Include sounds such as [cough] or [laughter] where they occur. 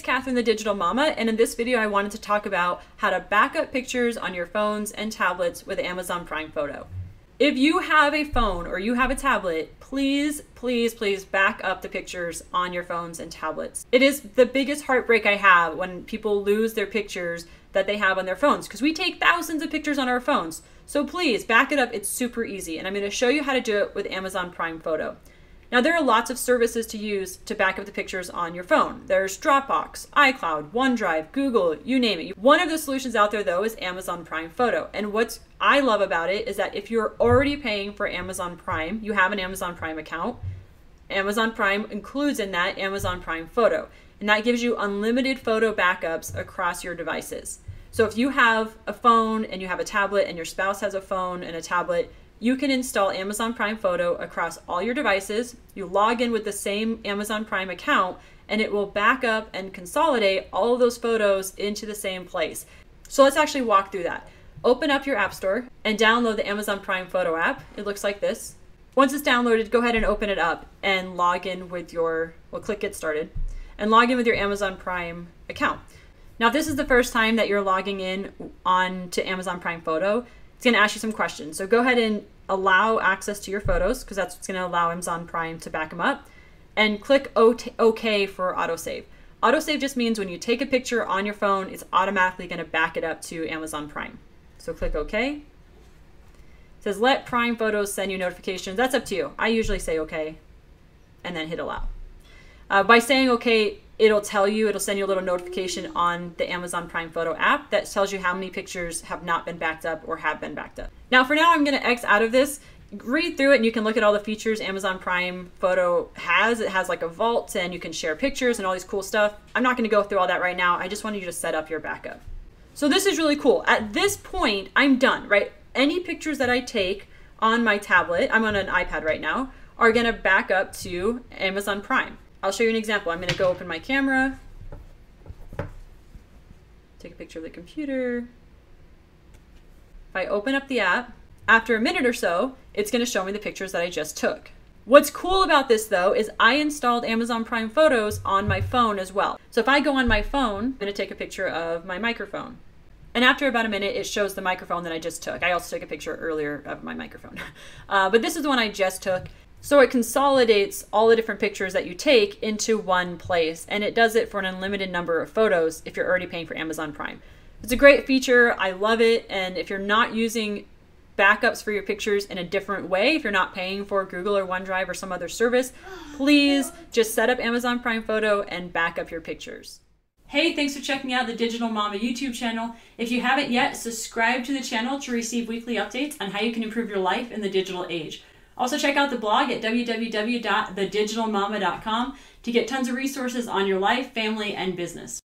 it's Catherine the Digital Mama, and in this video I wanted to talk about how to back up pictures on your phones and tablets with Amazon Prime Photo. If you have a phone or you have a tablet, please, please, please back up the pictures on your phones and tablets. It is the biggest heartbreak I have when people lose their pictures that they have on their phones because we take thousands of pictures on our phones. So please back it up. It's super easy. And I'm going to show you how to do it with Amazon Prime Photo. Now, there are lots of services to use to back up the pictures on your phone. There's Dropbox, iCloud, OneDrive, Google, you name it. One of the solutions out there, though, is Amazon Prime Photo. And what I love about it is that if you're already paying for Amazon Prime, you have an Amazon Prime account, Amazon Prime includes in that Amazon Prime Photo. And that gives you unlimited photo backups across your devices. So if you have a phone and you have a tablet and your spouse has a phone and a tablet, you can install Amazon Prime Photo across all your devices. You log in with the same Amazon Prime account, and it will back up and consolidate all of those photos into the same place. So let's actually walk through that. Open up your App Store and download the Amazon Prime Photo app. It looks like this. Once it's downloaded, go ahead and open it up and log in with your, well, click Get Started, and log in with your Amazon Prime account. Now, if this is the first time that you're logging in on to Amazon Prime Photo, it's going to ask you some questions. So go ahead and allow access to your photos because that's what's going to allow Amazon Prime to back them up. And click OK for autosave. Autosave just means when you take a picture on your phone, it's automatically going to back it up to Amazon Prime. So click OK. It says let Prime Photos send you notifications. That's up to you. I usually say OK and then hit allow. Uh, by saying OK, it'll tell you, it'll send you a little notification on the Amazon Prime Photo app that tells you how many pictures have not been backed up or have been backed up. Now, for now, I'm going to X out of this. Read through it and you can look at all the features Amazon Prime Photo has. It has like a vault and you can share pictures and all these cool stuff. I'm not going to go through all that right now. I just wanted you to set up your backup. So this is really cool. At this point, I'm done, right? Any pictures that I take on my tablet, I'm on an iPad right now, are going to back up to Amazon Prime. I'll show you an example. I'm going to go open my camera, take a picture of the computer. If I open up the app, after a minute or so, it's going to show me the pictures that I just took. What's cool about this though is I installed Amazon Prime Photos on my phone as well. So if I go on my phone, I'm going to take a picture of my microphone. And after about a minute, it shows the microphone that I just took. I also took a picture earlier of my microphone. [laughs] Uh, but this is the one I just took. So it consolidates all the different pictures that you take into one place, and it does it for an unlimited number of photos if you're already paying for Amazon Prime. It's a great feature. I love it. And if you're not using backups for your pictures in a different way, if you're not paying for Google or OneDrive or some other service, [gasps] oh, please just set up Amazon Prime Photo and back up your pictures. Hey, thanks for checking out the Digital Mama YouTube channel. If you haven't yet, subscribe to the channel to receive weekly updates on how you can improve your life in the digital age. Also, check out the blog at www.thedigitalmama.com to get tons of resources on your life, family, and business.